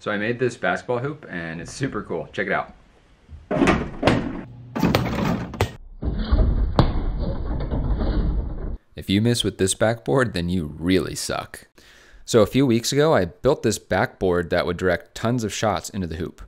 So I made this basketball hoop and it's super cool. Check it out. If you miss with this backboard, then you really suck. So a few weeks ago, I built this backboard that would direct tons of shots into the hoop.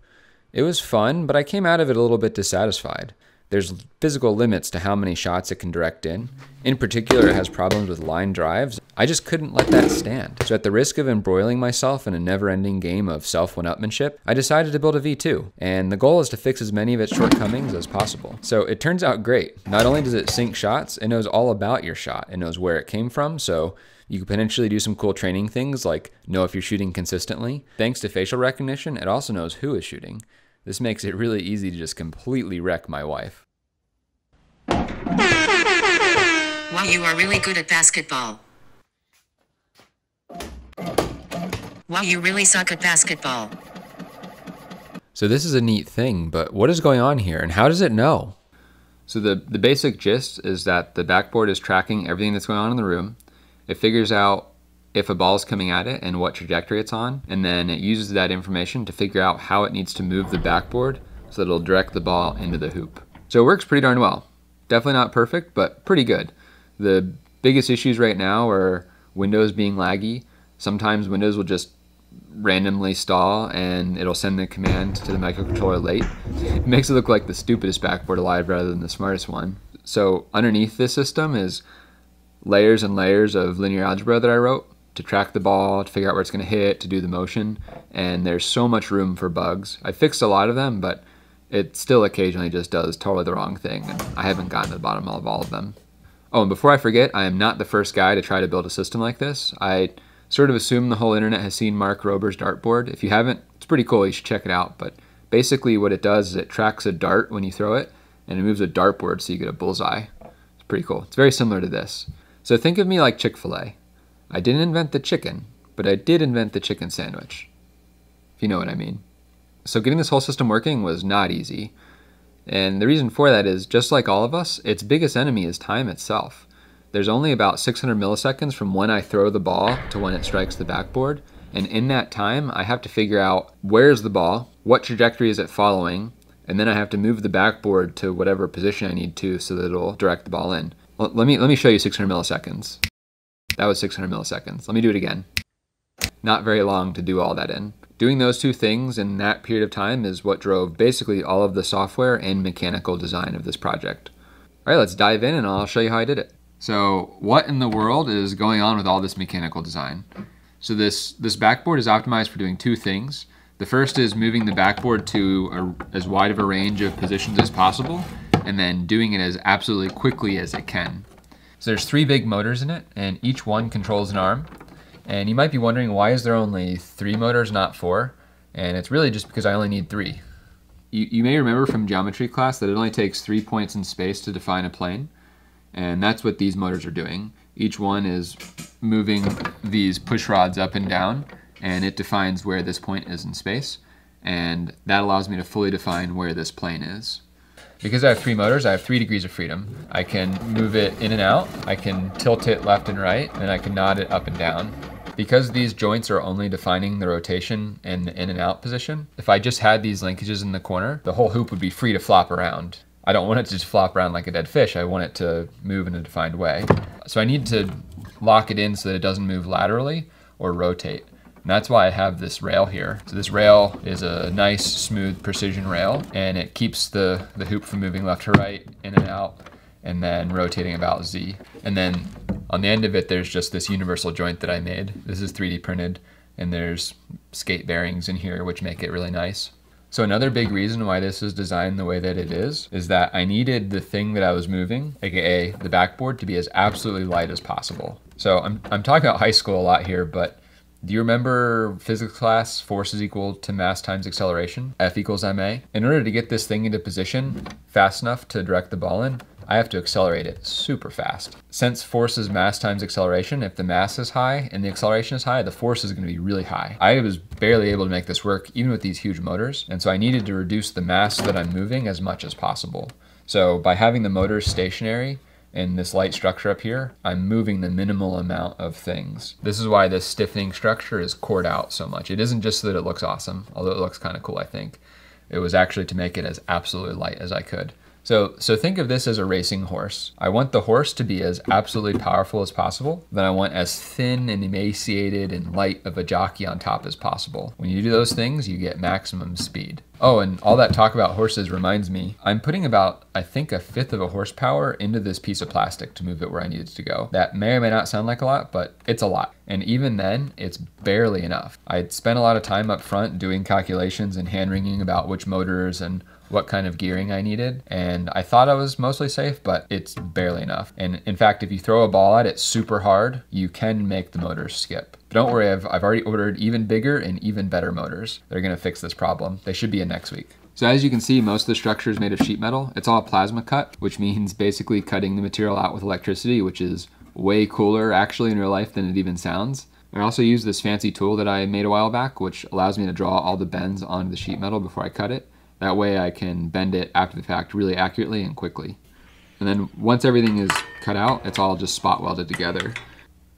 It was fun, but I came out of it a little bit dissatisfied. There's physical limits to how many shots it can direct in. In particular, it has problems with line drives. I just couldn't let that stand. So at the risk of embroiling myself in a never-ending game of self-one-upmanship, I decided to build a V2. And the goal is to fix as many of its shortcomings as possible. So it turns out great. Not only does it sink shots, it knows all about your shot. It knows where it came from, so you could potentially do some cool training things like know if you're shooting consistently. Thanks to facial recognition, it also knows who is shooting. This makes it really easy to just completely wreck my wife. Wow, you are really good at basketball. Wow, you really suck at basketball. So this is a neat thing, but what is going on here and how does it know? So the, the basic gist is that the backboard is tracking everything that's going on in the room. It figures out if a ball is coming at it and what trajectory it's on, and then it uses that information to figure out how it needs to move the backboard so that it'll direct the ball into the hoop. So it works pretty darn well. Definitely not perfect, but pretty good. The biggest issues right now are Windows being laggy. Sometimes Windows will just randomly stall and it'll send the command to the microcontroller late. It makes it look like the stupidest backboard alive rather than the smartest one. So underneath this system is layers and layers of linear algebra that I wrote to track the ball, to figure out where it's going to hit, to do the motion, and there's so much room for bugs. I fixed a lot of them, but it still occasionally just does totally the wrong thing, and I haven't gotten to the bottom of all of them. Oh, and before I forget, I am not the first guy to try to build a system like this. I sort of assume the whole internet has seen Mark Rober's dartboard. If you haven't, it's pretty cool. You should check it out. But basically, what it does is it tracks a dart when you throw it, and it moves a dartboard so you get a bullseye. It's pretty cool. It's very similar to this. So think of me like Chick fil A. I didn't invent the chicken, but I did invent the chicken sandwich. If you know what I mean. So getting this whole system working was not easy. And the reason for that is just like all of us, its biggest enemy is time itself. There's only about 600 milliseconds from when I throw the ball to when it strikes the backboard. And in that time, I have to figure out where's the ball, what trajectory is it following, and then I have to move the backboard to whatever position I need to so that it'll direct the ball in. Let me, let me show you 600 milliseconds. That was 600 milliseconds. Let me do it again. Not very long to do all that in. Doing those two things in that period of time is what drove basically all of the software and mechanical design of this project. All right, let's dive in and I'll show you how I did it. So what in the world is going on with all this mechanical design? So this, this backboard is optimized for doing two things. The first is moving the backboard to a, as wide of a range of positions as possible, and then doing it as absolutely quickly as it can. So there's three big motors in it, and each one controls an arm. And you might be wondering, why is there only three motors, not four? And it's really just because I only need three. You, you may remember from geometry class that it only takes three points in space to define a plane. And that's what these motors are doing. Each one is moving these push rods up and down, and it defines where this point is in space. And that allows me to fully define where this plane is. Because I have three motors, I have three degrees of freedom. I can move it in and out, I can tilt it left and right, and I can nod it up and down. Because these joints are only defining the rotation and the in and out position, if I just had these linkages in the corner, the whole hoop would be free to flop around. I don't want it to just flop around like a dead fish, I want it to move in a defined way. So I need to lock it in so that it doesn't move laterally or rotate. And that's why I have this rail here. So this rail is a nice, smooth precision rail, and it keeps the, the hoop from moving left to right, in and out, and then rotating about Z. And then on the end of it, there's just this universal joint that I made. This is 3D printed, and there's skate bearings in here, which make it really nice. So another big reason why this is designed the way that it is, is that I needed the thing that I was moving, AKA the backboard, to be as absolutely light as possible. So I'm, I'm talking about high school a lot here, but do you remember physics class, force is equal to mass times acceleration, F equals ma? In order to get this thing into position fast enough to direct the ball in, I have to accelerate it super fast. Since force is mass times acceleration, if the mass is high and the acceleration is high, the force is gonna be really high. I was barely able to make this work even with these huge motors, and so I needed to reduce the mass that I'm moving as much as possible. So by having the motors stationary, in this light structure up here, I'm moving the minimal amount of things. This is why this stiffening structure is cored out so much. It isn't just so that it looks awesome, although it looks kind of cool, I think. It was actually to make it as absolutely light as I could. So, so think of this as a racing horse. I want the horse to be as absolutely powerful as possible. Then I want as thin and emaciated and light of a jockey on top as possible. When you do those things, you get maximum speed. Oh, and all that talk about horses reminds me, I'm putting about, I think, a fifth of a horsepower into this piece of plastic to move it where I need it to go. That may or may not sound like a lot, but it's a lot. And even then, it's barely enough. I'd spent a lot of time up front doing calculations and hand wringing about which motors and what kind of gearing I needed. And I thought I was mostly safe, but it's barely enough. And in fact, if you throw a ball at it super hard, you can make the motors skip. But don't worry, I've, I've already ordered even bigger and even better motors. They're gonna fix this problem. They should be in next week. So as you can see, most of the structure is made of sheet metal. It's all plasma cut, which means basically cutting the material out with electricity, which is way cooler actually in real life than it even sounds. I also use this fancy tool that I made a while back, which allows me to draw all the bends onto the sheet metal before I cut it. That way I can bend it after the fact really accurately and quickly. And then once everything is cut out, it's all just spot welded together.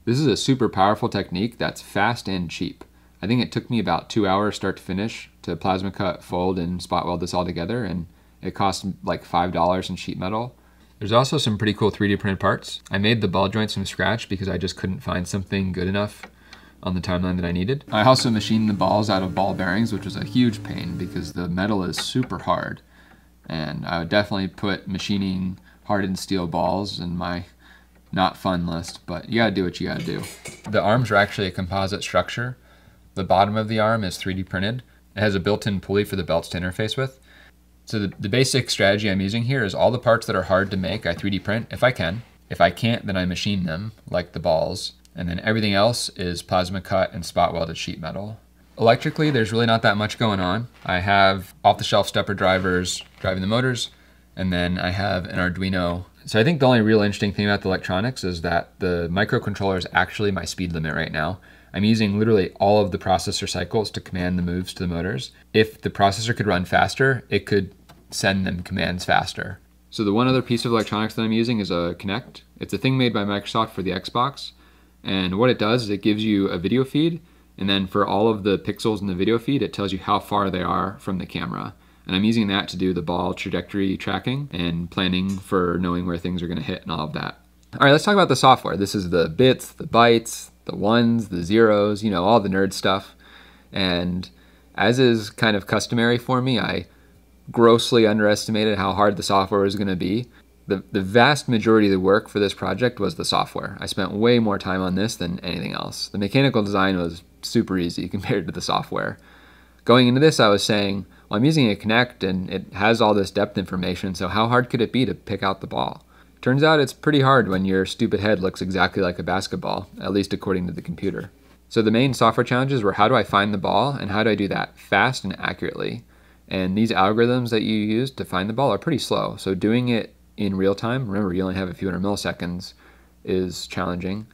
This is a super powerful technique that's fast and cheap. I think it took me about two hours start to finish to plasma cut, fold, and spot weld this all together, and it cost like $5 in sheet metal. There's also some pretty cool 3D printed parts. I made the ball joints from scratch because I just couldn't find something good enough on the timeline that I needed. I also machined the balls out of ball bearings, which was a huge pain because the metal is super hard. And I would definitely put machining hardened steel balls in my not fun list, but you gotta do what you gotta do. The arms are actually a composite structure. The bottom of the arm is 3D printed. It has a built-in pulley for the belts to interface with. So the, the basic strategy I'm using here is all the parts that are hard to make, I 3D print if I can. If I can't, then I machine them, like the balls. And then everything else is plasma cut and spot welded sheet metal. Electrically, there's really not that much going on. I have off-the-shelf stepper drivers driving the motors, and then I have an Arduino. So I think the only real interesting thing about the electronics is that the microcontroller is actually my speed limit right now. I'm using literally all of the processor cycles to command the moves to the motors. If the processor could run faster, it could send them commands faster. So the one other piece of electronics that I'm using is a Kinect. It's a thing made by Microsoft for the Xbox. And what it does is it gives you a video feed, and then for all of the pixels in the video feed, it tells you how far they are from the camera. And I'm using that to do the ball trajectory tracking and planning for knowing where things are gonna hit and all of that. All right, let's talk about the software. This is the bits, the bytes, the ones, the zeros, you know, all the nerd stuff. And as is kind of customary for me, I grossly underestimated how hard the software was gonna be the, the vast majority of the work for this project was the software. I spent way more time on this than anything else. The mechanical design was super easy compared to the software. Going into this, I was saying, well, I'm using a Kinect and it has all this depth information, so how hard could it be to pick out the ball? Turns out it's pretty hard when your stupid head looks exactly like a basketball, at least according to the computer. So the main software challenges were how do I find the ball and how do I do that fast and accurately? And these algorithms that you use to find the ball are pretty slow, so doing it in real time, remember you only have a few hundred milliseconds, is challenging.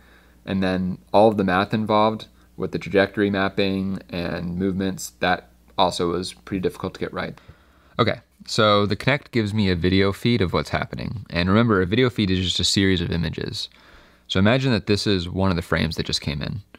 And then all of the math involved with the trajectory mapping and movements, that also was pretty difficult to get right. Okay, so the Kinect gives me a video feed of what's happening. And remember, a video feed is just a series of images. So imagine that this is one of the frames that just came in.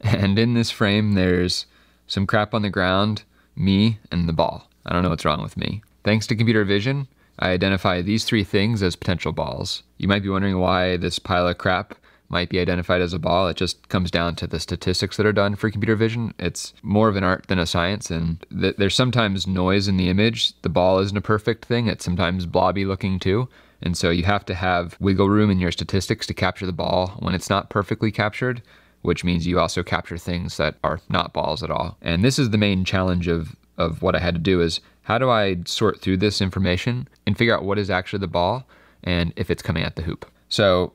And in this frame, there's some crap on the ground, me, and the ball. I don't know what's wrong with me. Thanks to computer vision, I identify these three things as potential balls. You might be wondering why this pile of crap might be identified as a ball. It just comes down to the statistics that are done for computer vision. It's more of an art than a science, and th- there's sometimes noise in the image. The ball isn't a perfect thing, it's sometimes blobby looking too. And so you have to have wiggle room in your statistics to capture the ball when it's not perfectly captured, which means you also capture things that are not balls at all. And this is the main challenge of, of what I had to do is how do I sort through this information and figure out what is actually the ball and if it's coming at the hoop? So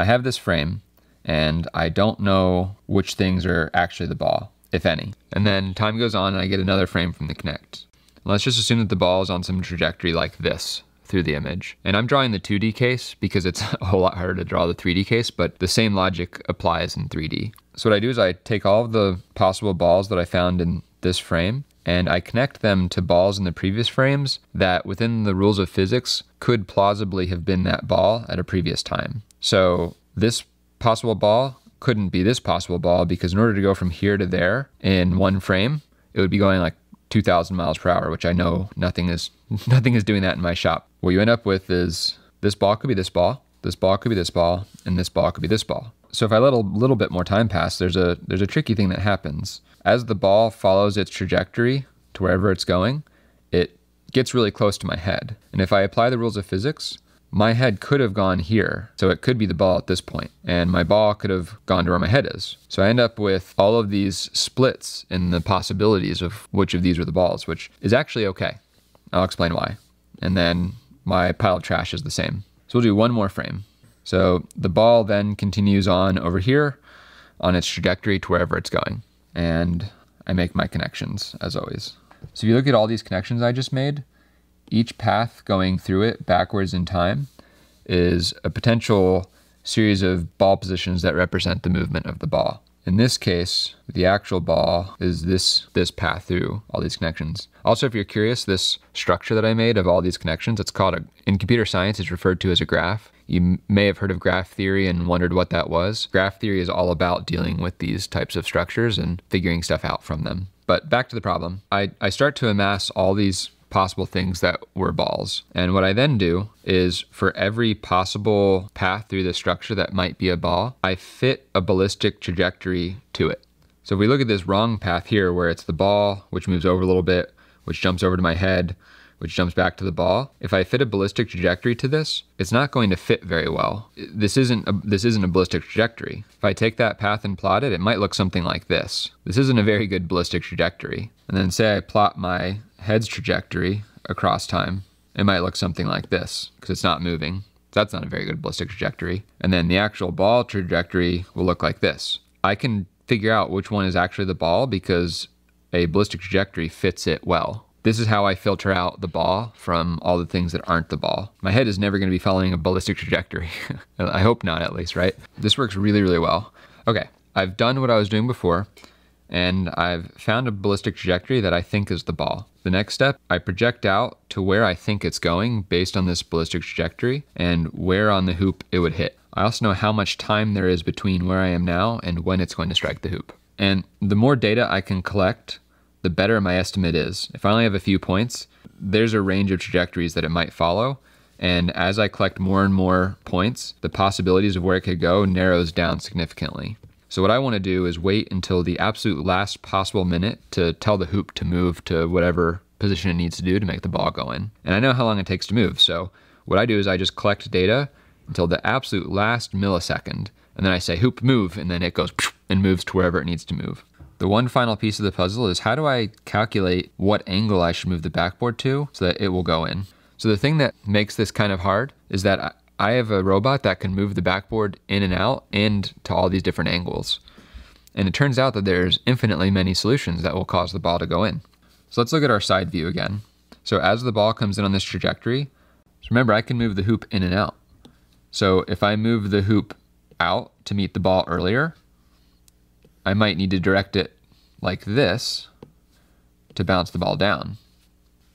I have this frame and I don't know which things are actually the ball, if any. And then time goes on and I get another frame from the Kinect. Let's just assume that the ball is on some trajectory like this through the image. And I'm drawing the 2D case because it's a whole lot harder to draw the 3D case, but the same logic applies in 3D. So what I do is I take all of the possible balls that I found in this frame and I connect them to balls in the previous frames that within the rules of physics could plausibly have been that ball at a previous time. So this possible ball couldn't be this possible ball because in order to go from here to there in one frame, it would be going like 2000 miles per hour, which I know nothing is nothing is doing that in my shop. What you end up with is this ball could be this ball, this ball could be this ball, and this ball could be this ball. So if I let a little bit more time pass, there's a there's a tricky thing that happens. As the ball follows its trajectory to wherever it's going, it gets really close to my head. And if I apply the rules of physics, my head could have gone here. So it could be the ball at this point, and my ball could have gone to where my head is. So I end up with all of these splits in the possibilities of which of these are the balls, which is actually okay. I'll explain why. And then my pile of trash is the same. So we'll do one more frame. So the ball then continues on over here on its trajectory to wherever it's going. And I make my connections as always. So if you look at all these connections I just made, each path going through it backwards in time is a potential series of ball positions that represent the movement of the ball. In this case, the actual ball is this this path through all these connections. Also, if you're curious, this structure that I made of all these connections, it's called a, in computer science, it's referred to as a graph. You may have heard of graph theory and wondered what that was. Graph theory is all about dealing with these types of structures and figuring stuff out from them. But back to the problem. I, I start to amass all these possible things that were balls. And what I then do is for every possible path through the structure that might be a ball, I fit a ballistic trajectory to it. So if we look at this wrong path here where it's the ball, which moves over a little bit, which jumps over to my head, which jumps back to the ball. If I fit a ballistic trajectory to this, it's not going to fit very well. This isn't a, this isn't a ballistic trajectory. If I take that path and plot it, it might look something like this. This isn't a very good ballistic trajectory. And then say I plot my head's trajectory across time, it might look something like this because it's not moving. That's not a very good ballistic trajectory. And then the actual ball trajectory will look like this. I can figure out which one is actually the ball because a ballistic trajectory fits it well. This is how I filter out the ball from all the things that aren't the ball. My head is never going to be following a ballistic trajectory. I hope not, at least, right? This works really, really well. Okay, I've done what I was doing before and I've found a ballistic trajectory that I think is the ball. The next step, I project out to where I think it's going based on this ballistic trajectory and where on the hoop it would hit. I also know how much time there is between where I am now and when it's going to strike the hoop. And the more data I can collect, the better my estimate is. If I only have a few points, there's a range of trajectories that it might follow. And as I collect more and more points, the possibilities of where it could go narrows down significantly. So what I want to do is wait until the absolute last possible minute to tell the hoop to move to whatever position it needs to do to make the ball go in. And I know how long it takes to move. So what I do is I just collect data until the absolute last millisecond. And then I say hoop move and then it goes and moves to wherever it needs to move. The one final piece of the puzzle is how do I calculate what angle I should move the backboard to so that it will go in? So the thing that makes this kind of hard is that I have a robot that can move the backboard in and out and to all these different angles. And it turns out that there's infinitely many solutions that will cause the ball to go in. So let's look at our side view again. So as the ball comes in on this trajectory, remember I can move the hoop in and out. So if I move the hoop out to meet the ball earlier, I might need to direct it like this to bounce the ball down,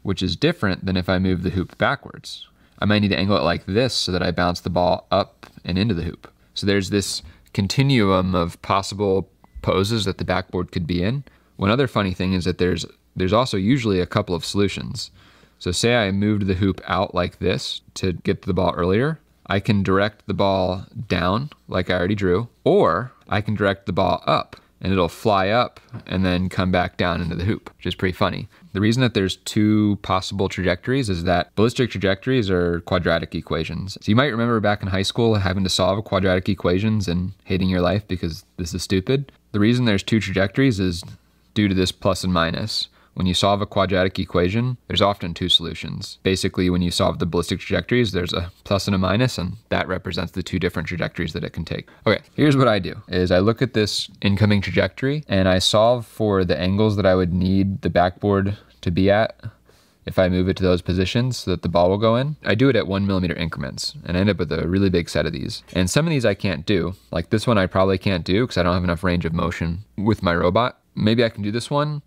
which is different than if I move the hoop backwards. I might need to angle it like this so that I bounce the ball up and into the hoop. So there's this continuum of possible poses that the backboard could be in. One other funny thing is that there's there's also usually a couple of solutions. So say I moved the hoop out like this to get to the ball earlier, I can direct the ball down like I already drew, or I can direct the ball up and it'll fly up and then come back down into the hoop, which is pretty funny. The reason that there's two possible trajectories is that ballistic trajectories are quadratic equations. So you might remember back in high school having to solve quadratic equations and hating your life because this is stupid. The reason there's two trajectories is due to this plus and minus. When you solve a quadratic equation, there's often two solutions. Basically, when you solve the ballistic trajectories, there's a plus and a minus, and that represents the two different trajectories that it can take. Okay, here's what I do, is I look at this incoming trajectory, and I solve for the angles that I would need the backboard to be at if I move it to those positions so that the ball will go in. I do it at one millimeter increments and I end up with a really big set of these. And some of these I can't do. Like this one I probably can't do because I don't have enough range of motion with my robot. Maybe I can do this one,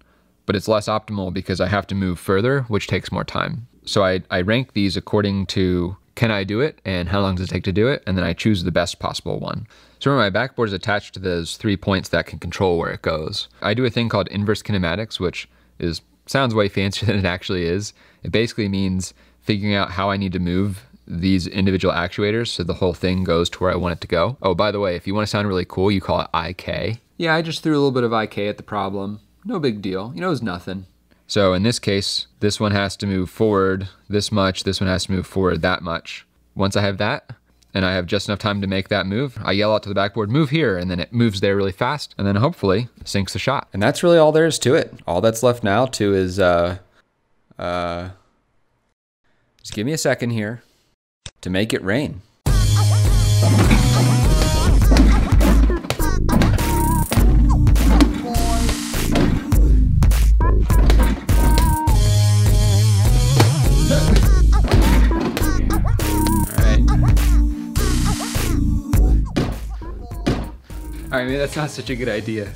but it's less optimal because I have to move further, which takes more time. So I, I rank these according to can I do it and how long does it take to do it, and then I choose the best possible one. So remember, my backboard is attached to those three points that can control where it goes. I do a thing called inverse kinematics, which is sounds way fancier than it actually is. It basically means figuring out how I need to move these individual actuators so the whole thing goes to where I want it to go. Oh, by the way, if you want to sound really cool, you call it IK. Yeah, I just threw a little bit of IK at the problem. No big deal. You know, it's nothing. So in this case, this one has to move forward this much, this one has to move forward that much. Once I have that, and I have just enough time to make that move, I yell out to the backboard, move here, and then it moves there really fast, and then hopefully sinks the shot. And that's really all there is to it. All that's left now to is, uh, uh, just give me a second here to make it rain. That's not such a good idea.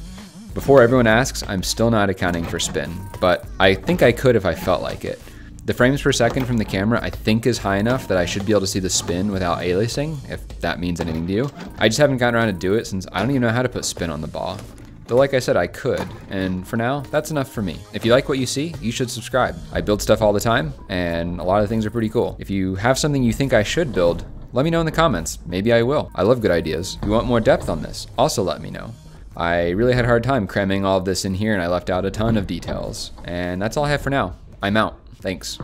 Before everyone asks, I'm still not accounting for spin, but I think I could if I felt like it. The frames per second from the camera I think is high enough that I should be able to see the spin without aliasing, if that means anything to you. I just haven't gotten around to do it since I don't even know how to put spin on the ball. Though like I said, I could, and for now, that's enough for me. If you like what you see, you should subscribe. I build stuff all the time, and a lot of things are pretty cool. If you have something you think I should build, let me know in the comments. Maybe I will. I love good ideas. If you want more depth on this, also let me know. I really had a hard time cramming all of this in here and I left out a ton of details. And that's all I have for now. I'm out. Thanks.